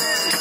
Yeah.